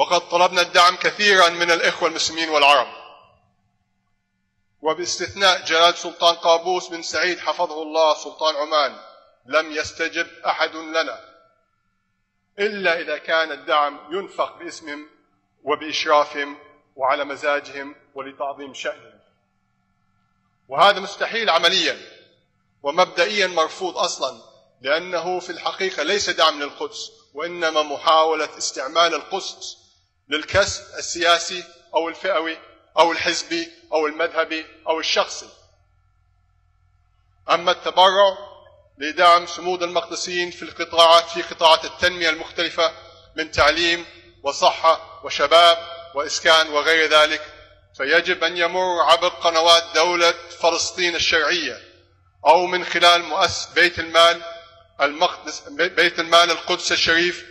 وقد طلبنا الدعم كثيرا من الإخوة المسلمين والعرب. وباستثناء جلال سلطان قابوس بن سعيد حفظه الله سلطان عمان لم يستجب أحد لنا إلا إذا كان الدعم ينفق باسمهم وبإشرافهم وعلى مزاجهم ولتعظيم شأنهم. وهذا مستحيل عمليا ومبدئيا مرفوض أصلا لأنه في الحقيقة ليس دعم للقدس وإنما محاولة استعمال القدس للكسب السياسي أو الفئوي أو الحزبي أو المذهبي أو الشخصي. أما التبرع لدعم صمود المقدسيين في القطاعات في قطاعات التنمية المختلفة من تعليم وصحة وشباب وإسكان وغير ذلك فيجب أن يمر عبر قنوات دولة فلسطين الشرعية أو من خلال مؤسس بيت المال المقدس بيت المال القدس الشريف